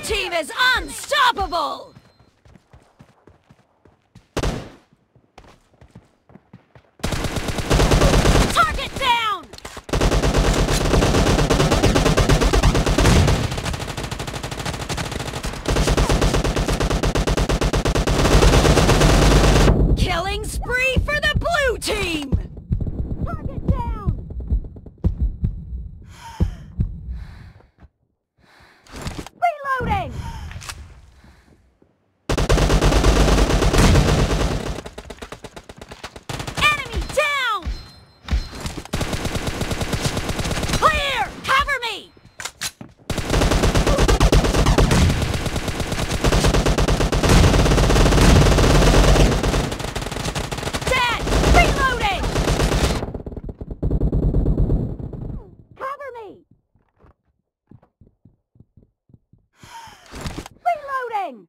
team is unstoppable! thing!